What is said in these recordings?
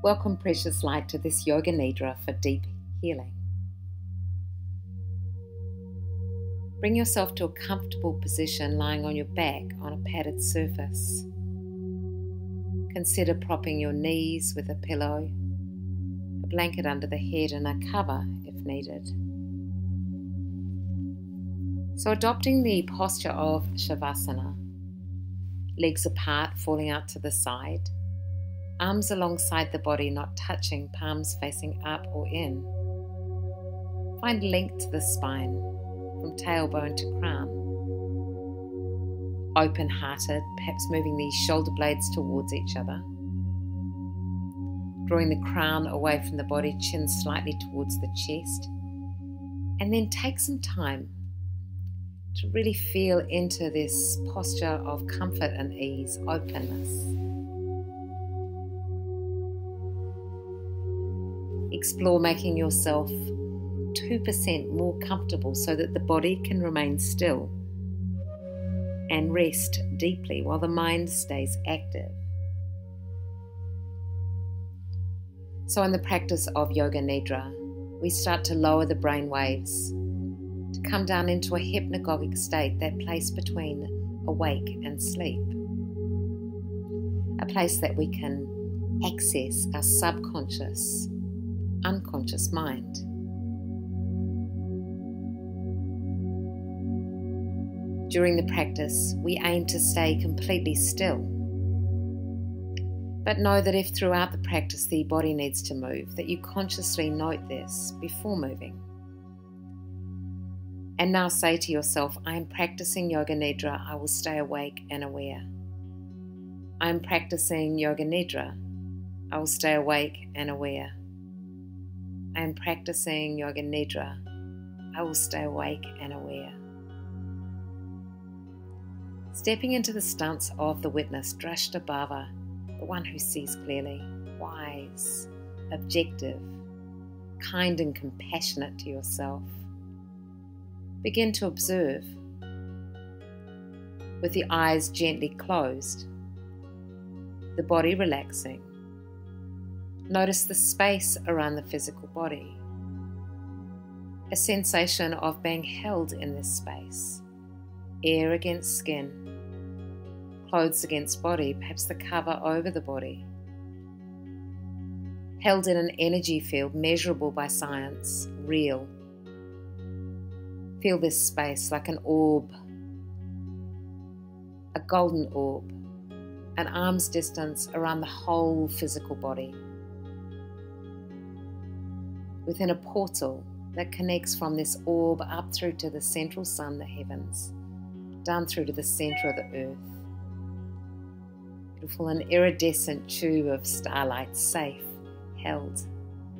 Welcome, precious light, to this Yoga Nidra for deep healing. Bring yourself to a comfortable position lying on your back on a padded surface. Consider propping your knees with a pillow, a blanket under the head, and a cover if needed. So, adopting the posture of Shavasana, legs apart, falling out to the side arms alongside the body, not touching, palms facing up or in. Find length to the spine, from tailbone to crown. Open hearted, perhaps moving the shoulder blades towards each other. Drawing the crown away from the body, chin slightly towards the chest. And then take some time to really feel into this posture of comfort and ease, openness. Explore making yourself 2% more comfortable so that the body can remain still and rest deeply while the mind stays active. So, in the practice of Yoga Nidra, we start to lower the brain waves to come down into a hypnagogic state, that place between awake and sleep. A place that we can access our subconscious unconscious mind. During the practice, we aim to stay completely still. But know that if throughout the practice the body needs to move, that you consciously note this before moving. And now say to yourself, I am practicing Yoga Nidra, I will stay awake and aware. I am practicing Yoga Nidra, I will stay awake and aware. I am practicing Yoga Nidra, I will stay awake and aware. Stepping into the stance of the witness, Drashtabhava, the one who sees clearly, wise, objective, kind and compassionate to yourself. Begin to observe with the eyes gently closed, the body relaxing, Notice the space around the physical body. A sensation of being held in this space. Air against skin, clothes against body, perhaps the cover over the body. Held in an energy field measurable by science, real. Feel this space like an orb, a golden orb, an arm's distance around the whole physical body within a portal that connects from this orb up through to the central sun, the heavens, down through to the center of the earth. Beautiful and iridescent tube of starlight, safe, held,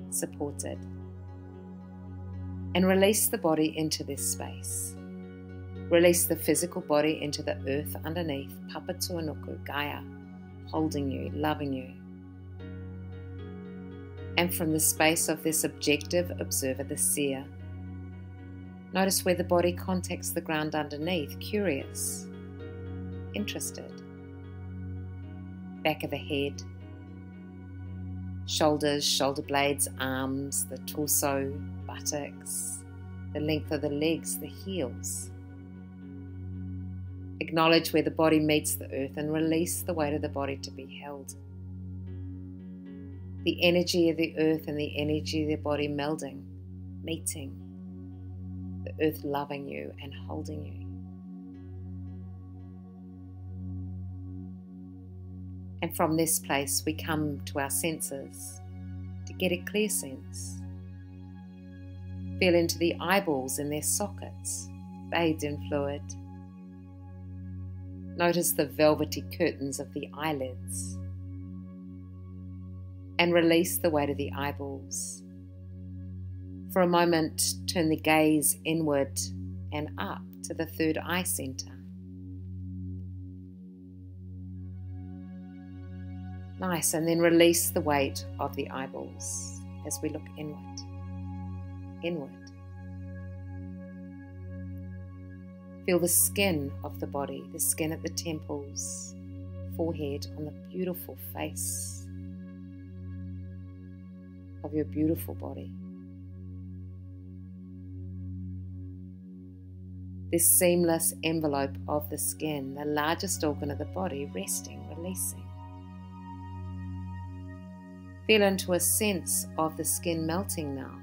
supported. And release the body into this space. Release the physical body into the earth underneath, Papatuanuku, Gaia, holding you, loving you, and from the space of this objective observer, the seer. Notice where the body contacts the ground underneath, curious, interested. Back of the head, shoulders, shoulder blades, arms, the torso, buttocks, the length of the legs, the heels. Acknowledge where the body meets the earth and release the weight of the body to be held the energy of the earth and the energy of the body melding, meeting, the earth loving you and holding you. And from this place, we come to our senses to get a clear sense. Feel into the eyeballs in their sockets, bathed in fluid. Notice the velvety curtains of the eyelids and release the weight of the eyeballs. For a moment, turn the gaze inward and up to the third eye center. Nice, and then release the weight of the eyeballs as we look inward. Inward. Feel the skin of the body, the skin at the temples, forehead, on the beautiful face of your beautiful body. This seamless envelope of the skin, the largest organ of the body, resting, releasing. Feel into a sense of the skin melting now,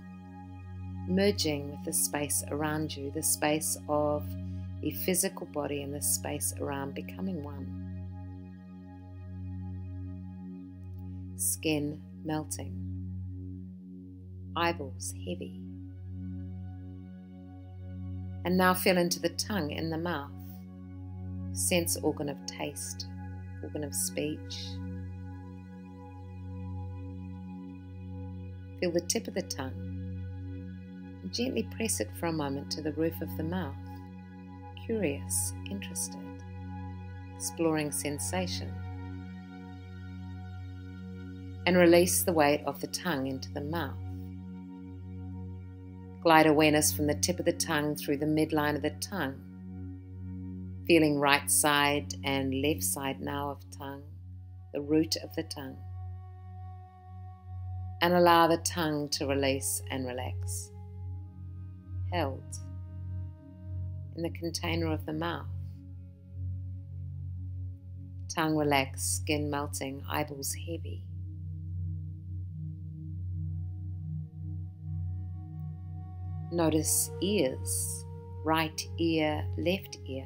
merging with the space around you, the space of the physical body and the space around becoming one. Skin melting, eyeballs heavy. And now feel into the tongue in the mouth, sense organ of taste, organ of speech. Feel the tip of the tongue and gently press it for a moment to the roof of the mouth, curious, interested, exploring sensation. And release the weight of the tongue into the mouth. Glide awareness from the tip of the tongue through the midline of the tongue. Feeling right side and left side now of tongue, the root of the tongue. And allow the tongue to release and relax. Held in the container of the mouth. Tongue relaxed, skin melting, eyeballs heavy. Notice ears, right ear, left ear.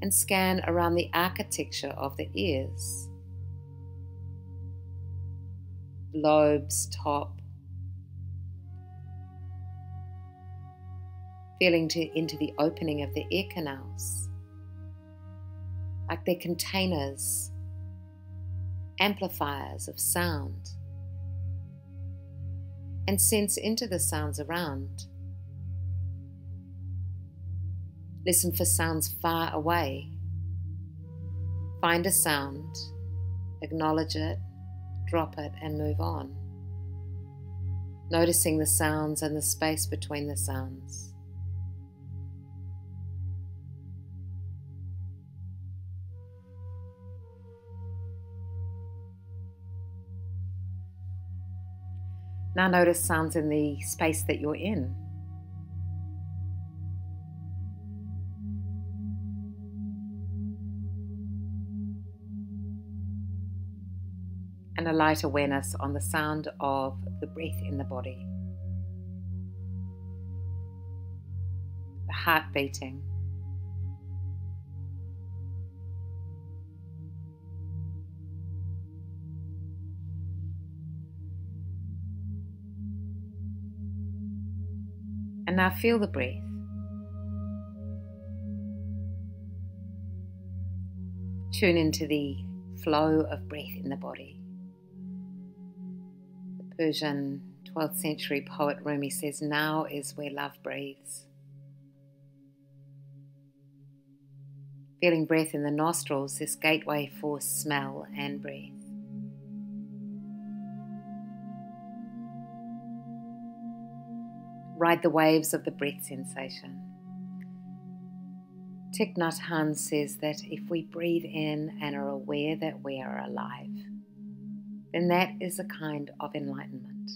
And scan around the architecture of the ears. Lobes, top. Feeling to, into the opening of the ear canals, like they're containers, amplifiers of sound and sense into the sounds around. Listen for sounds far away. Find a sound, acknowledge it, drop it, and move on. Noticing the sounds and the space between the sounds. Now notice sounds in the space that you're in. And a light awareness on the sound of the breath in the body, the heart beating. Now feel the breath. Tune into the flow of breath in the body. The Persian 12th century poet Rumi says, Now is where love breathes. Feeling breath in the nostrils, this gateway for smell and breath. Ride the waves of the breath sensation. Thich Nhat Hanh says that if we breathe in and are aware that we are alive, then that is a kind of enlightenment.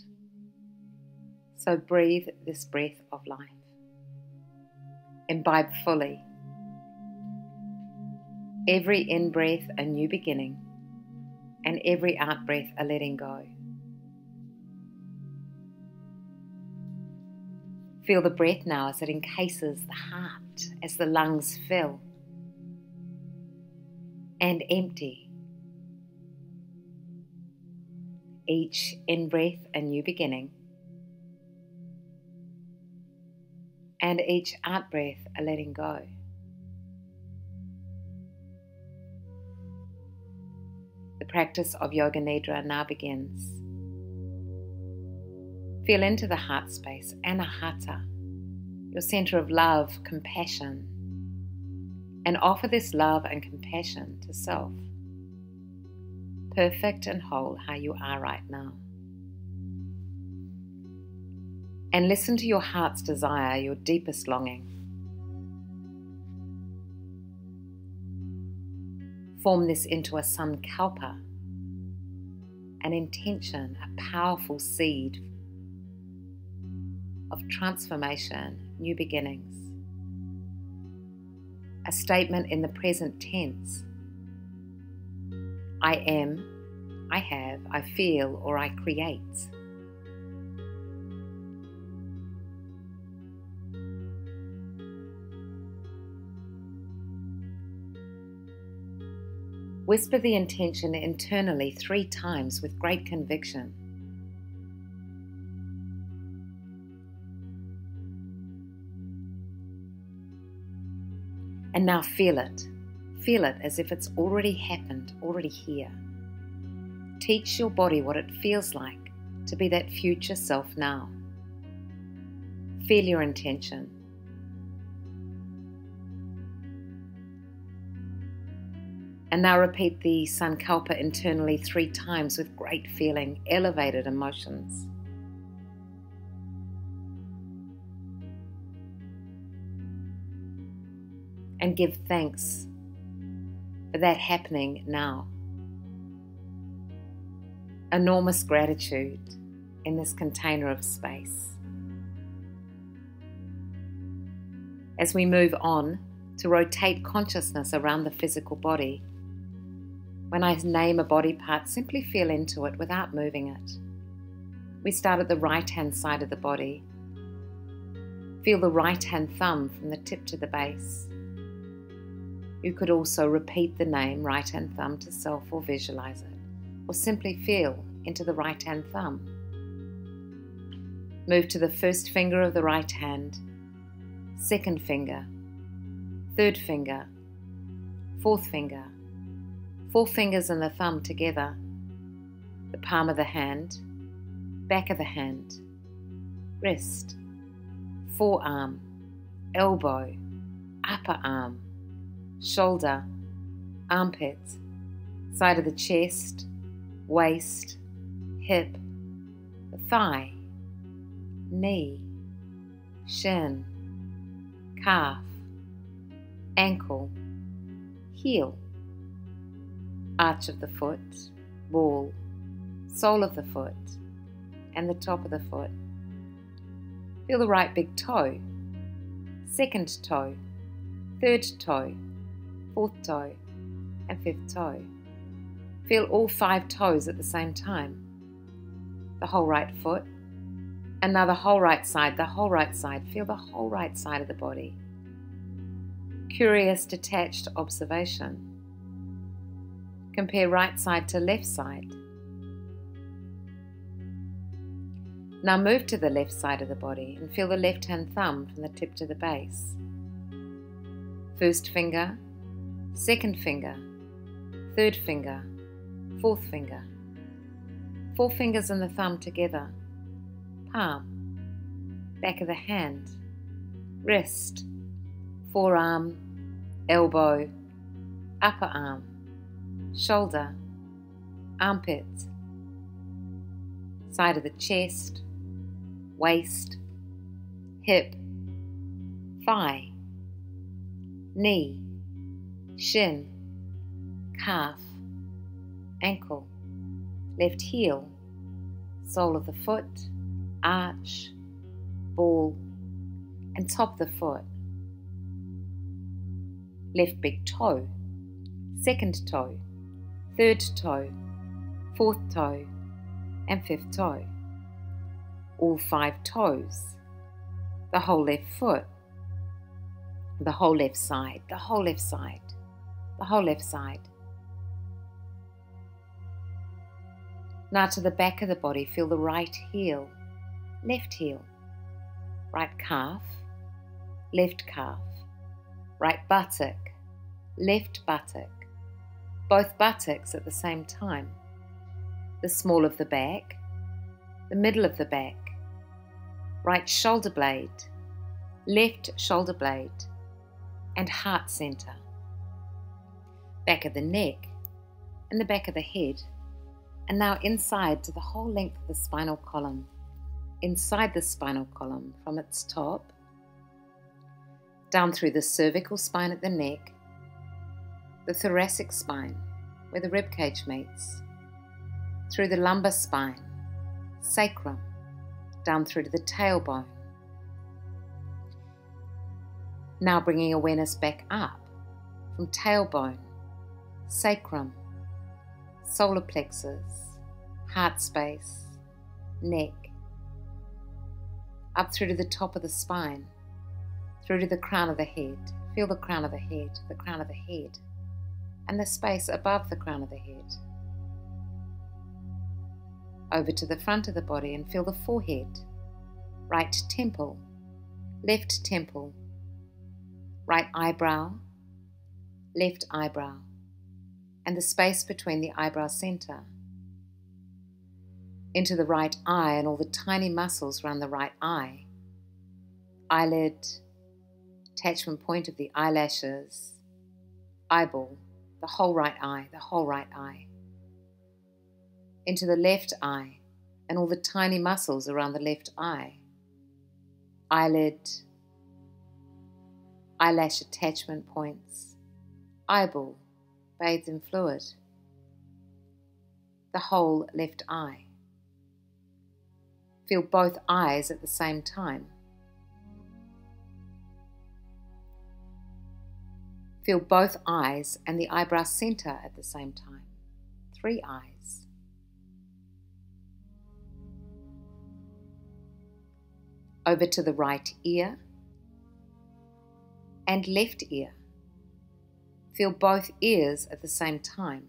So breathe this breath of life. Imbibe fully. Every in breath a new beginning, and every out breath a letting go. Feel the breath now as it encases the heart, as the lungs fill and empty. Each in breath, a new beginning, and each out breath, a letting go. The practice of Yoga Nidra now begins. Feel into the heart space, anahata, your center of love, compassion, and offer this love and compassion to self. Perfect and whole how you are right now. And listen to your heart's desire, your deepest longing. Form this into a sankalpa, an intention, a powerful seed of transformation, new beginnings. A statement in the present tense I am, I have, I feel, or I create. Whisper the intention internally three times with great conviction. And now feel it. Feel it as if it's already happened, already here. Teach your body what it feels like to be that future self now. Feel your intention. And now repeat the Sankalpa internally three times with great feeling, elevated emotions. And give thanks for that happening now. Enormous gratitude in this container of space. As we move on to rotate consciousness around the physical body, when I name a body part, simply feel into it without moving it. We start at the right hand side of the body. Feel the right hand thumb from the tip to the base. You could also repeat the name right hand thumb to self or visualize it, or simply feel into the right hand thumb. Move to the first finger of the right hand, second finger, third finger, fourth finger, four fingers and the thumb together, the palm of the hand, back of the hand, wrist, forearm, elbow, upper arm, shoulder, armpit, side of the chest, waist, hip, thigh, knee, shin, calf, ankle, heel arch of the foot, ball, sole of the foot, and the top of the foot. Feel the right big toe, second toe, third toe, fourth toe, and fifth toe. Feel all five toes at the same time. The whole right foot, and now the whole right side, the whole right side. Feel the whole right side of the body. Curious, detached observation. Compare right side to left side. Now move to the left side of the body and feel the left hand thumb from the tip to the base. First finger, second finger, third finger, fourth finger. Four fingers and the thumb together. Palm, back of the hand, wrist, forearm, elbow, upper arm, shoulder, armpit, side of the chest, waist, hip, thigh, knee, shin, calf, ankle, left heel, sole of the foot, arch, ball, and top of the foot. Left big toe, second toe, third toe, fourth toe, and fifth toe. All five toes, the whole left foot, the whole left side, the whole left side, the whole left side. Now to the back of the body, feel the right heel, left heel, right calf, left calf, right buttock, left buttock, both buttocks at the same time. The small of the back, the middle of the back, right shoulder blade, left shoulder blade, and heart center. Back of the neck and the back of the head, and now inside to the whole length of the spinal column. Inside the spinal column from its top, down through the cervical spine at the neck the thoracic spine, where the rib cage meets, through the lumbar spine, sacrum, down through to the tailbone. Now bringing awareness back up from tailbone, sacrum, solar plexus, heart space, neck, up through to the top of the spine, through to the crown of the head. Feel the crown of the head, the crown of the head, and the space above the crown of the head. Over to the front of the body and feel the forehead, right temple, left temple, right eyebrow, left eyebrow, and the space between the eyebrow center. Into the right eye and all the tiny muscles around the right eye. Eyelid, attachment point of the eyelashes, eyeball, the whole right eye, the whole right eye. Into the left eye and all the tiny muscles around the left eye. Eyelid, eyelash attachment points, eyeball, bathed in fluid, the whole left eye. Feel both eyes at the same time. Feel both eyes and the eyebrow center at the same time. Three eyes. Over to the right ear and left ear. Feel both ears at the same time.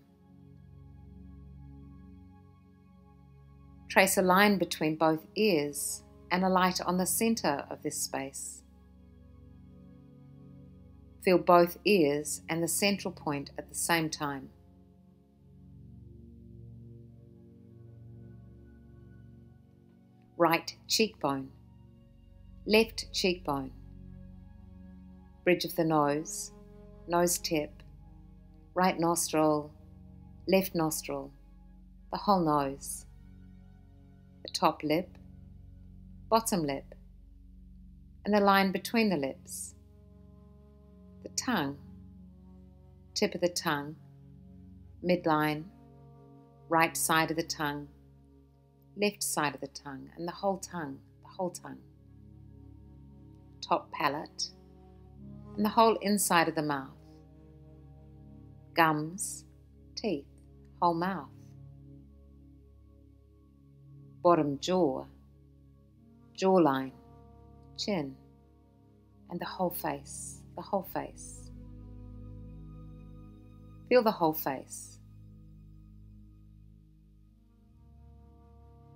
Trace a line between both ears and a light on the center of this space. Feel both ears and the central point at the same time. Right cheekbone, left cheekbone, bridge of the nose, nose tip, right nostril, left nostril, the whole nose, the top lip, bottom lip, and the line between the lips, the tongue, tip of the tongue, midline, right side of the tongue, left side of the tongue, and the whole tongue, the whole tongue, top palate, and the whole inside of the mouth, gums, teeth, whole mouth, bottom jaw, jawline, chin, and the whole face, the whole face. Feel the whole face.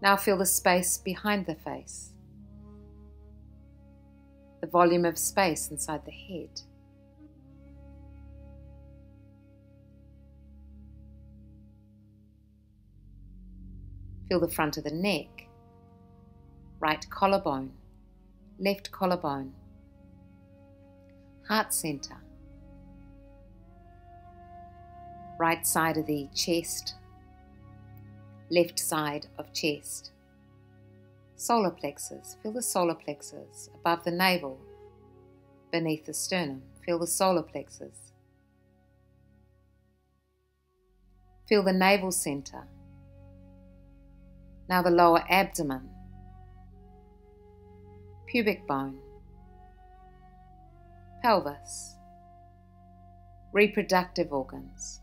Now feel the space behind the face the volume of space inside the head. Feel the front of the neck, right collarbone, left collarbone, heart center, right side of the chest, left side of chest solar plexus. Feel the solar plexus above the navel, beneath the sternum. Feel the solar plexus. Feel the navel center. Now the lower abdomen, pubic bone, pelvis, reproductive organs.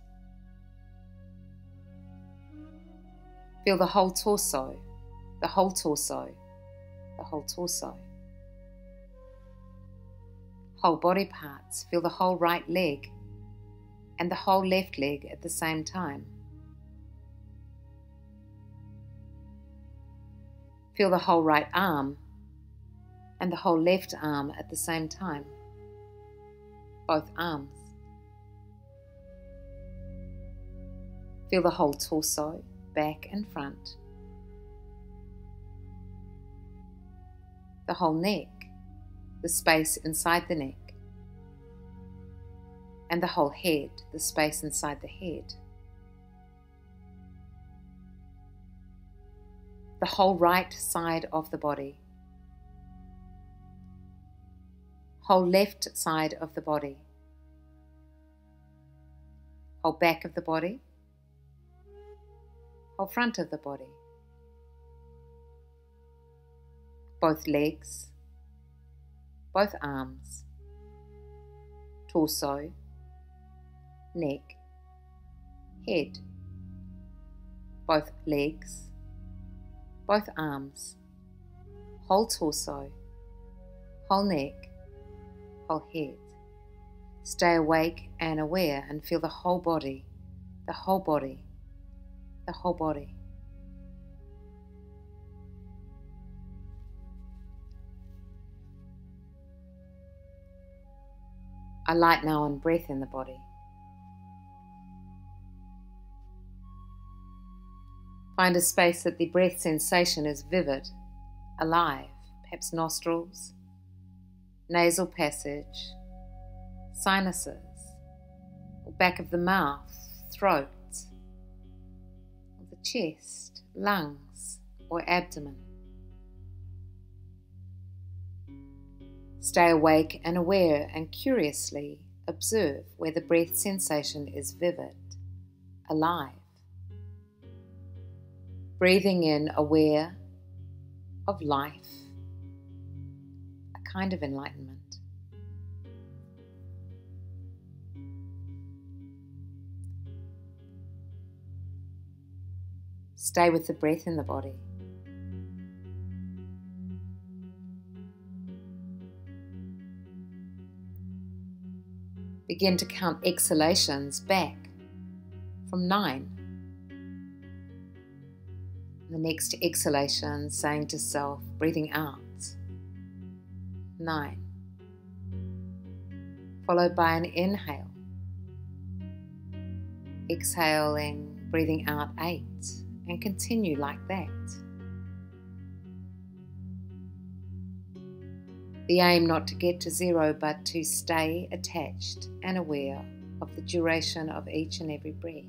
Feel the whole torso the whole torso, the whole torso. Whole body parts, feel the whole right leg and the whole left leg at the same time. Feel the whole right arm and the whole left arm at the same time. Both arms. Feel the whole torso, back and front. the whole neck, the space inside the neck, and the whole head, the space inside the head. The whole right side of the body, whole left side of the body, whole back of the body, whole front of the body, both legs, both arms, torso, neck, head, both legs, both arms, whole torso, whole neck, whole head. Stay awake and aware and feel the whole body, the whole body, the whole body. A light now on breath in the body. Find a space that the breath sensation is vivid, alive, perhaps nostrils, nasal passage, sinuses, or back of the mouth, throat, or the chest, lungs, or abdomen. Stay awake and aware and curiously observe where the breath sensation is vivid, alive. Breathing in aware of life, a kind of enlightenment. Stay with the breath in the body. Begin to count exhalations back from nine. The next exhalation, saying to self, breathing out, nine. Followed by an inhale, exhaling, breathing out, eight and continue like that. The aim not to get to zero, but to stay attached and aware of the duration of each and every breath.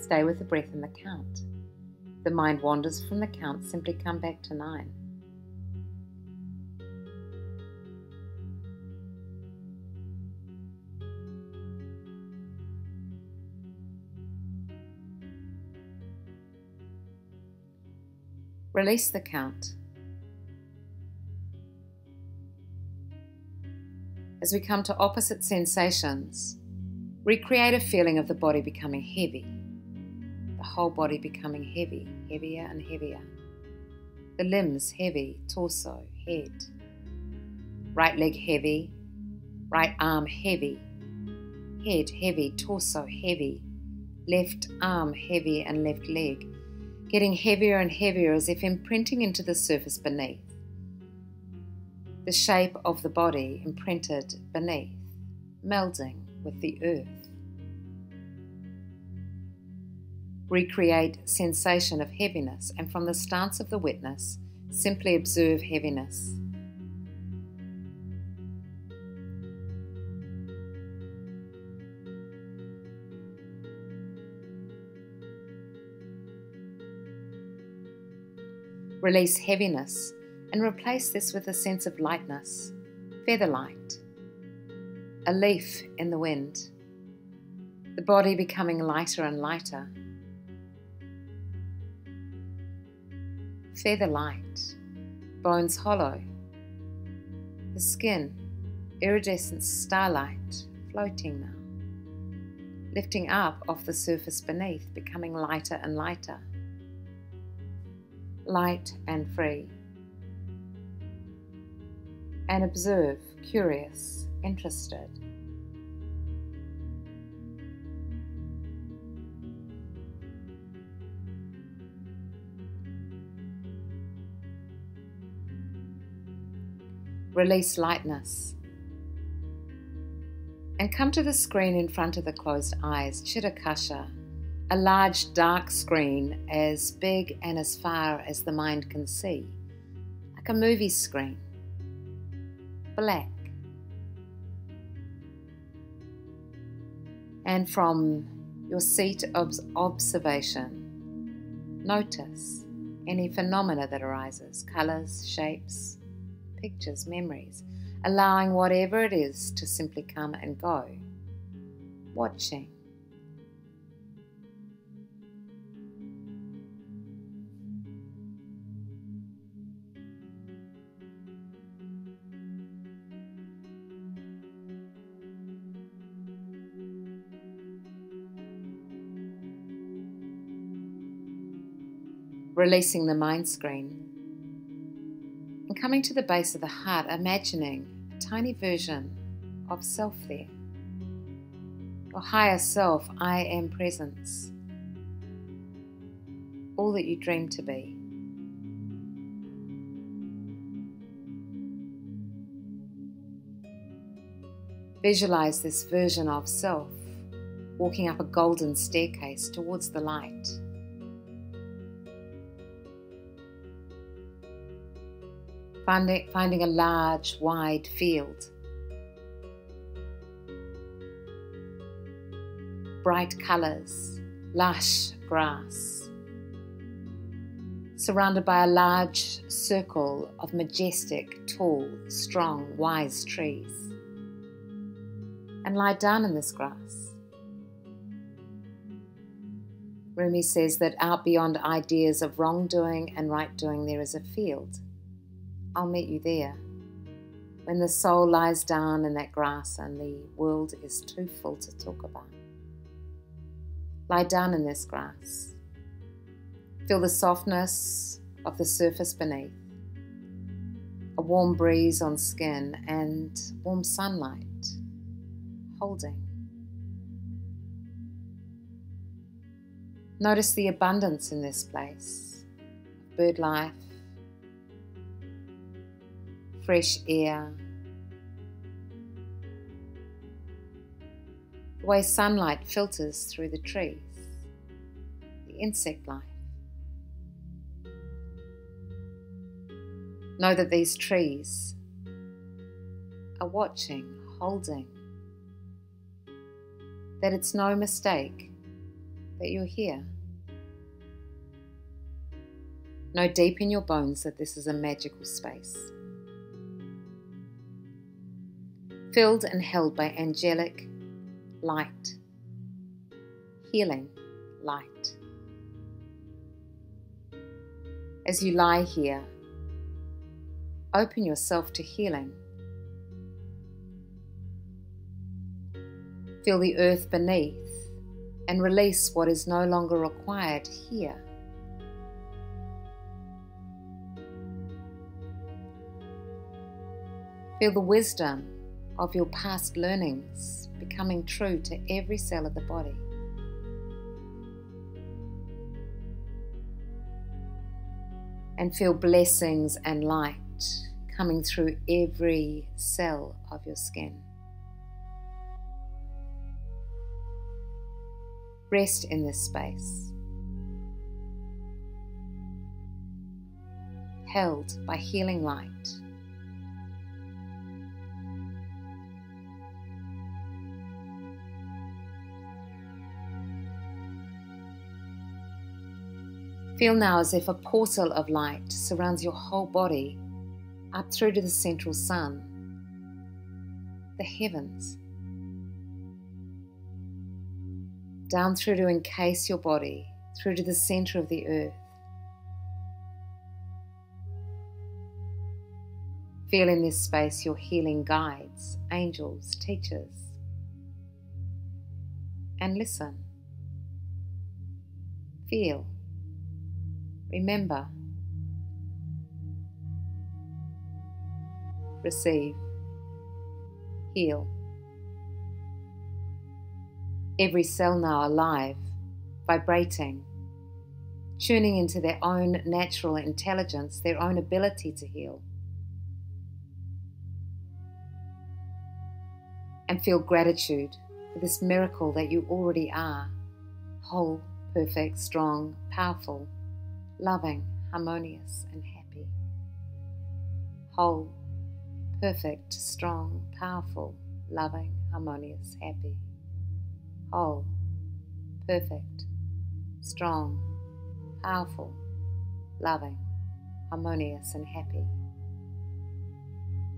Stay with the breath and the count. The mind wanders from the count, simply come back to nine. Release the count. As we come to opposite sensations, recreate a feeling of the body becoming heavy whole body becoming heavy, heavier and heavier. The limbs heavy, torso, head. Right leg heavy, right arm heavy, head heavy, torso heavy, left arm heavy, and left leg getting heavier and heavier as if imprinting into the surface beneath. The shape of the body imprinted beneath, melding with the earth. Recreate sensation of heaviness, and from the stance of the witness, simply observe heaviness. Release heaviness and replace this with a sense of lightness, feather light, a leaf in the wind, the body becoming lighter and lighter feather light, bones hollow, the skin, iridescent starlight, floating now, lifting up off the surface beneath, becoming lighter and lighter, light and free. And observe, curious, interested. Release lightness. And come to the screen in front of the closed eyes, Chitakasha, a large dark screen as big and as far as the mind can see, like a movie screen. Black. And from your seat of observation, notice any phenomena that arises colours, shapes, pictures, memories, allowing whatever it is to simply come and go. Watching. releasing the mind screen, coming to the base of the heart, imagining a tiny version of self there. Your higher self, I am presence. All that you dream to be. Visualize this version of self walking up a golden staircase towards the light. Finding, finding a large, wide field. Bright colours, lush grass, surrounded by a large circle of majestic, tall, strong, wise trees. And lie down in this grass. Rumi says that out beyond ideas of wrongdoing and right doing, there is a field I'll meet you there. When the soul lies down in that grass and the world is too full to talk about. Lie down in this grass. Feel the softness of the surface beneath, a warm breeze on skin, and warm sunlight holding. Notice the abundance in this place bird life, fresh air. The way sunlight filters through the trees, the insect life. Know that these trees are watching, holding, that it's no mistake that you're here. Know deep in your bones that this is a magical space. Filled and held by angelic light, healing light. As you lie here, open yourself to healing. Feel the earth beneath and release what is no longer required here. Feel the wisdom of your past learnings becoming true to every cell of the body. And feel blessings and light coming through every cell of your skin. Rest in this space. Held by healing light. Feel now as if a portal of light surrounds your whole body up through to the central sun, the heavens, down through to encase your body, through to the center of the earth. Feel in this space your healing guides, angels, teachers, and listen. Feel. Remember, receive, heal. Every cell now alive, vibrating, tuning into their own natural intelligence, their own ability to heal. And feel gratitude for this miracle that you already are whole, perfect, strong, powerful loving, harmonious, and happy. Whole, perfect, strong, powerful, loving, harmonious, happy. whole, perfect, strong, powerful, loving, harmonious, and happy.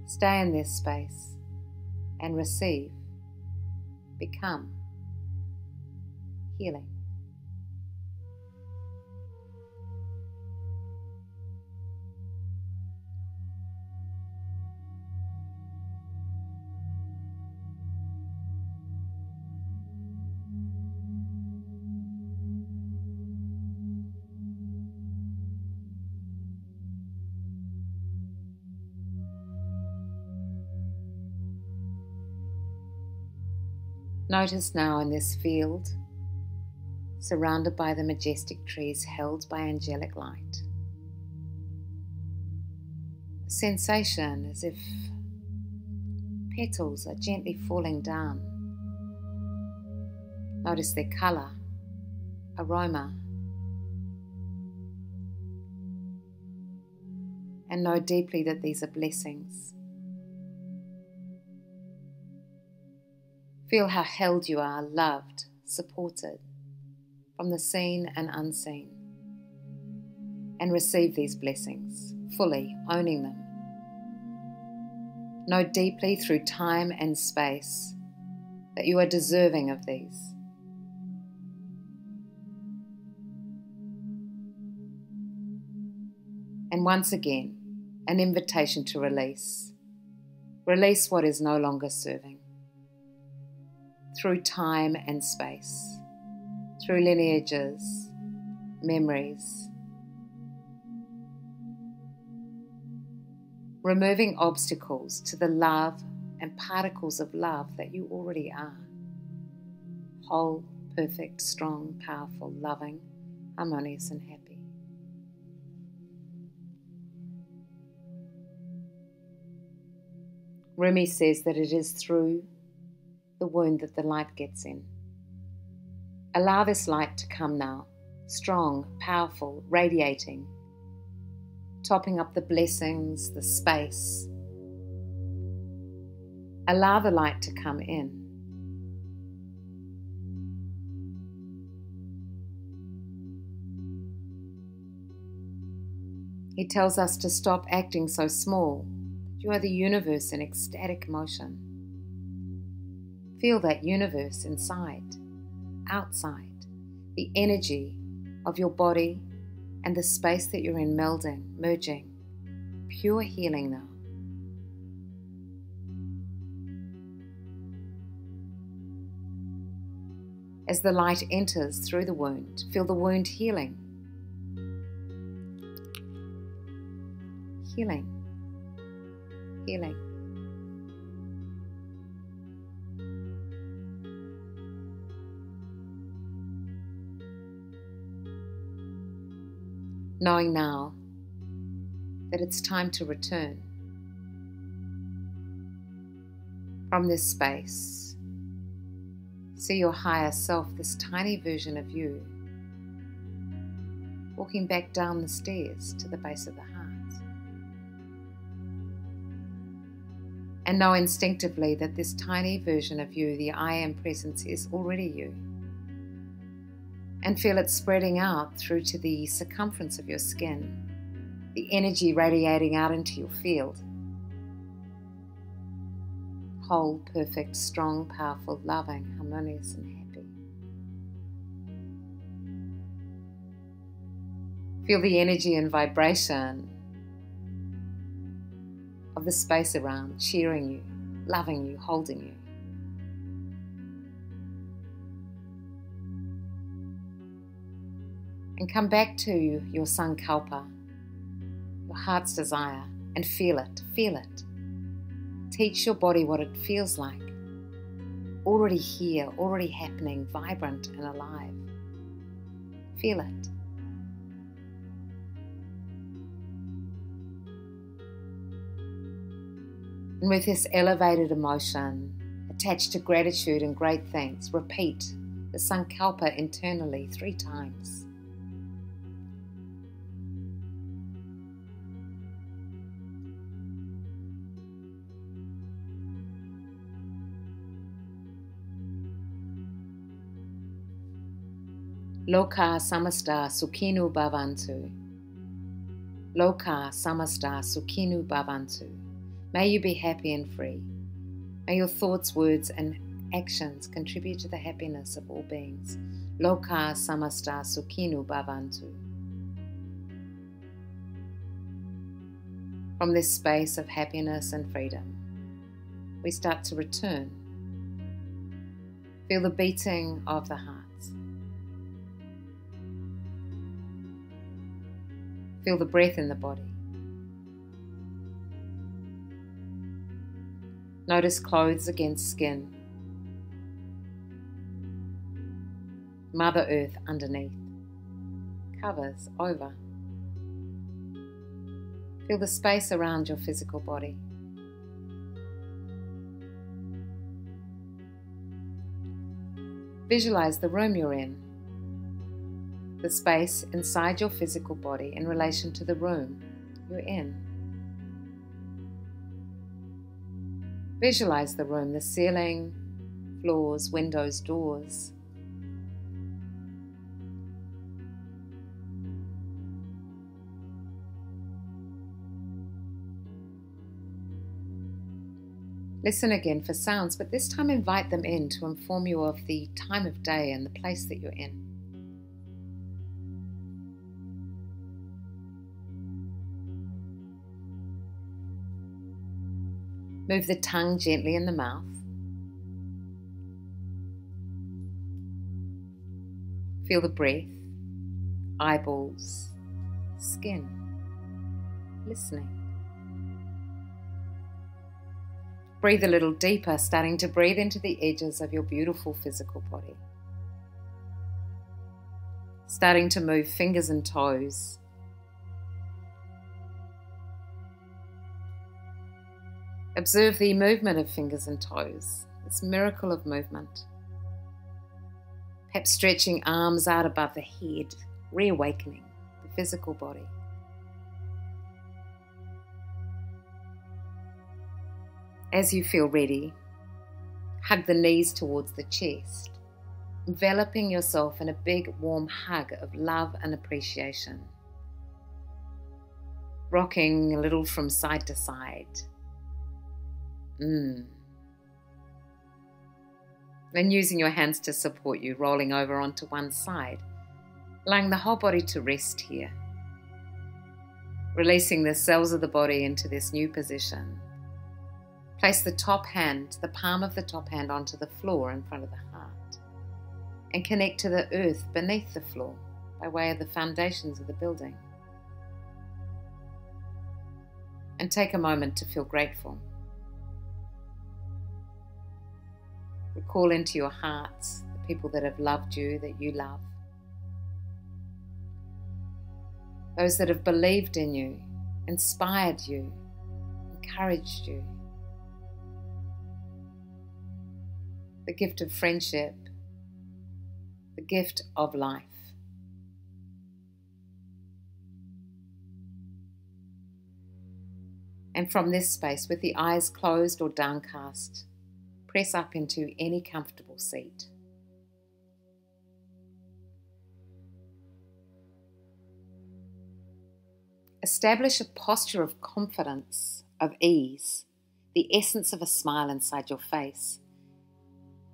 Stay in this space and receive, become healing. Notice now in this field, surrounded by the majestic trees held by angelic light, a sensation as if petals are gently falling down. Notice their colour, aroma, and know deeply that these are blessings. Feel how held you are, loved, supported from the seen and unseen. And receive these blessings, fully owning them. Know deeply through time and space that you are deserving of these. And once again, an invitation to release. Release what is no longer serving through time and space, through lineages, memories. Removing obstacles to the love and particles of love that you already are. Whole, perfect, strong, powerful, loving, harmonious, and happy. Rumi says that it is through the wound that the light gets in. Allow this light to come now, strong, powerful, radiating, topping up the blessings, the space. Allow the light to come in. He tells us to stop acting so small. You are the universe in ecstatic motion. Feel that universe inside, outside, the energy of your body and the space that you're in melding, merging. Pure healing now. As the light enters through the wound, feel the wound healing. Healing. Healing. Knowing now that it's time to return from this space. See your higher self, this tiny version of you, walking back down the stairs to the base of the heart. And know instinctively that this tiny version of you, the I am presence, is already you and feel it spreading out through to the circumference of your skin, the energy radiating out into your field. Whole, perfect, strong, powerful, loving, harmonious, and happy. Feel the energy and vibration of the space around cheering you, loving you, holding you. And come back to your sankalpa, your heart's desire, and feel it, feel it. Teach your body what it feels like. Already here, already happening, vibrant and alive. Feel it. And with this elevated emotion, attached to gratitude and great thanks, repeat the Sankalpa internally three times. Loka samasta sukhinu bhavantu. Loka samasta sukhinu bhavantu. May you be happy and free. May your thoughts, words, and actions contribute to the happiness of all beings. Loka samasta sukhinu bhavantu. From this space of happiness and freedom, we start to return. Feel the beating of the heart. Feel the breath in the body. Notice clothes against skin. Mother Earth underneath. Covers over. Feel the space around your physical body. Visualize the room you're in the space inside your physical body in relation to the room you're in. Visualize the room, the ceiling, floors, windows, doors. Listen again for sounds, but this time invite them in to inform you of the time of day and the place that you're in. Move the tongue gently in the mouth. Feel the breath, eyeballs, skin, listening. Breathe a little deeper, starting to breathe into the edges of your beautiful physical body. Starting to move fingers and toes, Observe the movement of fingers and toes, this miracle of movement. Perhaps stretching arms out above the head, reawakening the physical body. As you feel ready, hug the knees towards the chest, enveloping yourself in a big warm hug of love and appreciation. Rocking a little from side to side Mm. Then using your hands to support you, rolling over onto one side, allowing the whole body to rest here. Releasing the cells of the body into this new position. Place the top hand, the palm of the top hand, onto the floor in front of the heart. And connect to the earth beneath the floor by way of the foundations of the building. And take a moment to feel grateful. Recall into your hearts the people that have loved you, that you love. Those that have believed in you, inspired you, encouraged you. The gift of friendship, the gift of life. And from this space, with the eyes closed or downcast, press up into any comfortable seat. Establish a posture of confidence, of ease, the essence of a smile inside your face,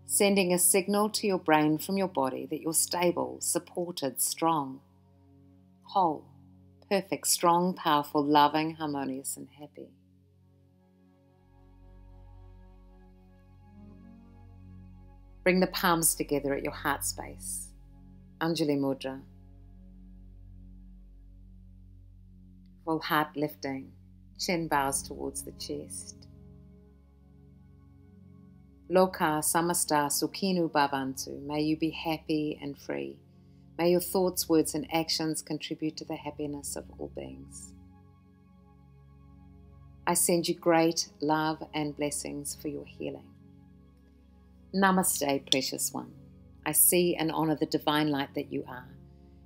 sending a signal to your brain from your body that you're stable, supported, strong, whole, perfect, strong, powerful, loving, harmonious, and happy. Bring the palms together at your heart space. Anjali Mudra. Full heart lifting, chin bows towards the chest. Loka samasta sukhinu bhavantu. May you be happy and free. May your thoughts, words, and actions contribute to the happiness of all beings. I send you great love and blessings for your healing. Namaste, precious one. I see and honor the divine light that you are.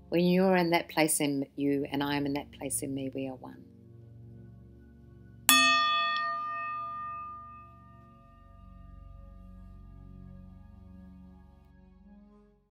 When you are in that place in you and I am in that place in me, we are one.